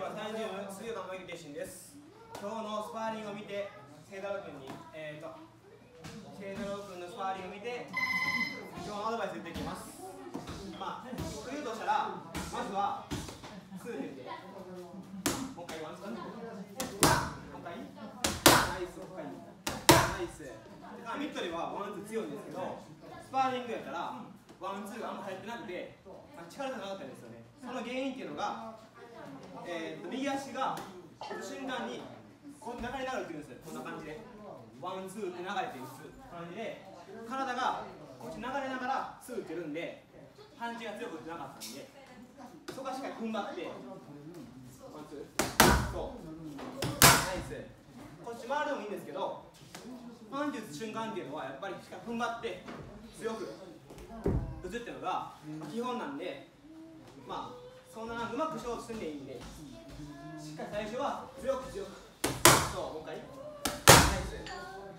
は、30の水曜のマギ鉄心です。今日のスパーリングを見て、聖太郎君に、えーと、聖太郎君のスパーリングを見て、今日のアドバイス言っていきます。まあ、僕言うとしたら、まずは、数点で、もう一回ワンツー、もう一回、ナイス、もう一回、ナイス。まあ、ミッドではワンツー強いんですけど、スパーリングやったら、ワンツーがあんま入ってなくて、まあ、力がなかったんですよね。その原因っていうのが、えー、と右足が瞬間にこう流れながらくるんですよ。こんな感じで。ワンツーって流れていく感じで。体がこっち流れながらツーってるんでパンチが強く打てなかったんでそこはしっかり踏ん張ってワンツー。そう。ナイス。こっち回るのもいいんですけどパンチ打つ瞬間っていうのはやっぱりしっかり踏ん張って強く打つっていうのが基本なんでまあそんなうまくショートすんでいいんでしっかり最初は強く強く。そうもう一回。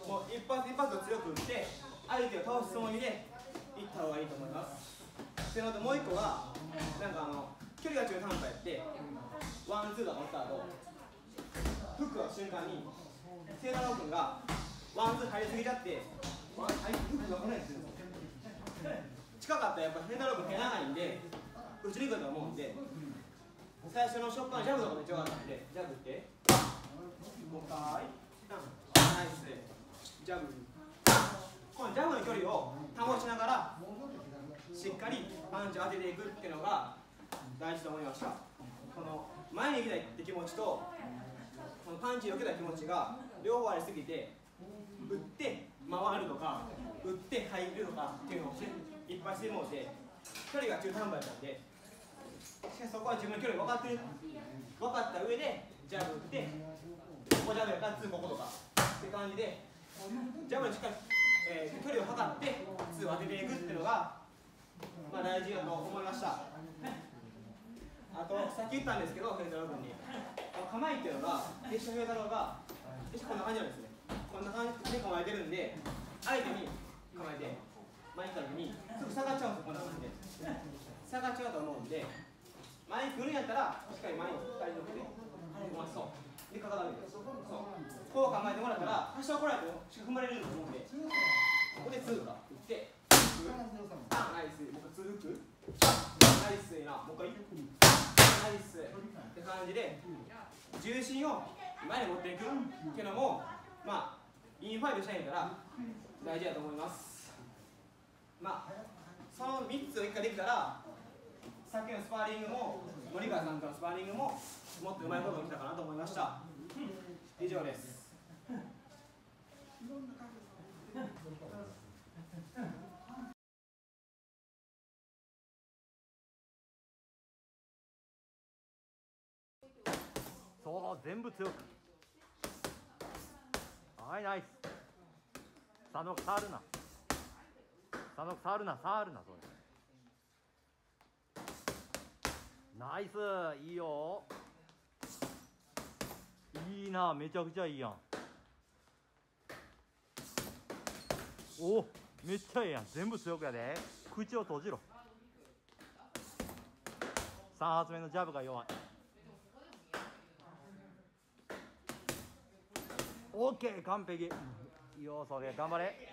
もう一発一発を強く打って相手を倒すつもりでいった方がいいと思います。ってのともう一個がなんかあの距離が中途半端やってワンツーが持った後フックの瞬間に聖太郎君がワンツー入りすぎちゃってワン入フックが来ないんですよ。近かったらやっぱ聖太郎君手長いんで打ちにくと思うんで最初のショットのジャブとかめっちゃ良かったんでジャブって。もう一回ナイスジャブこのジャブの距離を保ちながらしっかりパンチを当てていくっていうのが大事と思いましたこの前に行きたいって気持ちとこのパンチを受けた気持ちが両方ありすぎて打って回るとか打って入るとかっていうのをいっぱいしてもうて距離が中途半端だったんでしかしそこは自分の距離分かってる。分かった上でジャブ打ってここジャブやったら2こことかって感じでジャブにしっかり、えー距離を測って2を当てていくっていうのが、まあ、大事だと思いました。あとさっき言ったんですけど平太郎君に。構えっていうのが決勝平太郎が決勝こんな感じなんですね。こんな感じで構えてるんで相手に構えて前に来た時にすぐ下がっちゃうんですよこんな感じで。下がっちゃうと思うんで前に来るんやったらしっかり前に2人乗ってまそう。でかかダメでそう。こう考えてもらったら多少来られてもしか踏まれると思うんで。ここで2が打ってあナイス。もう一回2フックナイスいいな。もう一回ナイス。って感じで重心を前に持っていく。っていうのもまあインファイブしたいんやから大事だと思います。まあその3つを1回できたらさっきのスパーリングも森川さんとのスパーリングももっとうまいことができたかなと思いました。以上です。そう全部強く。はいナイス。佐野触るな。佐野触るな触るなそれ。ナイス。いいよ。いいな。めちゃくちゃいいやん。おめっちゃええやん。全部強くやで。口を閉じろ。3発目のジャブが弱い。オッケー。完璧。いいよそれ。頑張れ。